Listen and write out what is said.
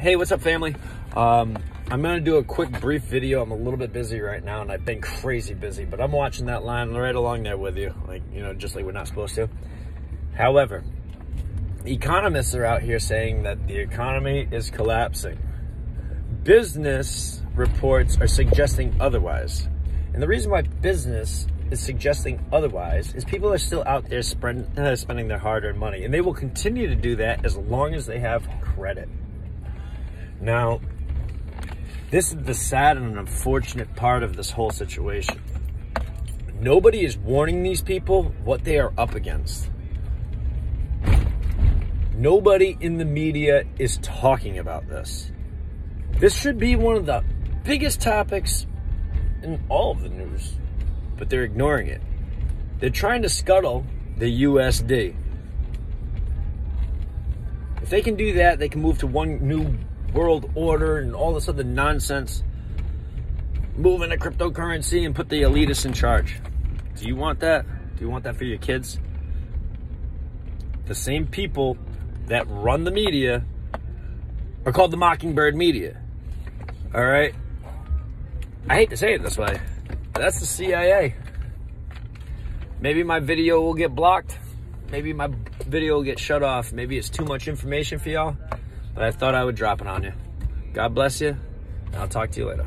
Hey, what's up, family? Um, I'm to do a quick, brief video. I'm a little bit busy right now, and I've been crazy busy, but I'm watching that line right along there with you, like, you know, just like we're not supposed to. However, economists are out here saying that the economy is collapsing. Business reports are suggesting otherwise. And the reason why business is suggesting otherwise is people are still out there spend, uh, spending their hard earned money, and they will continue to do that as long as they have credit. Now, this is the sad and unfortunate part of this whole situation. Nobody is warning these people what they are up against. Nobody in the media is talking about this. This should be one of the biggest topics in all of the news, but they're ignoring it. They're trying to scuttle the USD. If they can do that, they can move to one new world order and all this other nonsense. Move into cryptocurrency and put the elitists in charge. Do you want that? Do you want that for your kids? The same people that run the media are called the Mockingbird media. All right? I hate to say it this way, that's the CIA. Maybe my video will get blocked. Maybe my video will get shut off. Maybe it's too much information for y'all, but I thought I would drop it on you. God bless you, and I'll talk to you later.